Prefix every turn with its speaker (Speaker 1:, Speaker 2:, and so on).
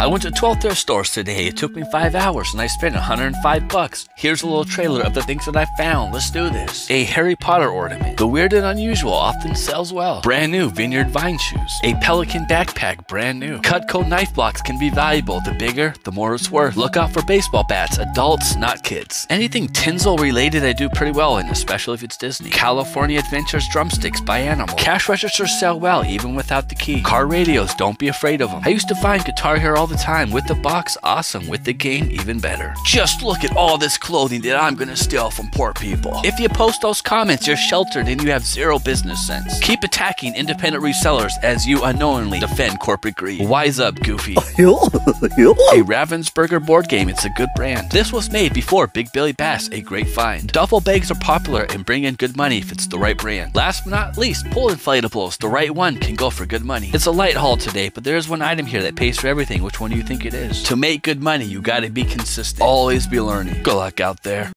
Speaker 1: I went to 12 thrift stores today. It took me 5 hours and I spent 105 bucks. Here's a little trailer of the things that I found. Let's do this. A Harry Potter ornament. The weird and unusual often sells well. Brand new Vineyard Vine shoes. A Pelican backpack, brand new. Cutco knife blocks can be valuable. The bigger, the more it's worth. Look out for baseball bats. Adults, not kids. Anything tinsel related I do pretty well in, especially if it's Disney. California Adventures drumsticks by Animal. Cash registers sell well even without the key. Car radios, don't be afraid of them. I used to find Guitar Hero all the time. With the box, awesome. With the game, even better. Just look at all this clothing that I'm gonna steal from poor people. If you post those comments, you're sheltered and you have zero business sense. Keep attacking independent resellers as you unknowingly defend corporate greed. Wise up, Goofy. A Ravensburger board game, it's a good brand. This was made before Big Billy Bass, a great find. Duffel bags are popular and bring in good money if it's the right brand. Last but not least, pool inflatables. The right one can go for good money. It's a light haul today, but there's one item here that pays for everything. Which one do you think it is? To make good money, you gotta be consistent. Always be learning. Good luck out there.